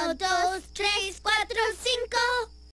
1, 2, 3, 4, 5.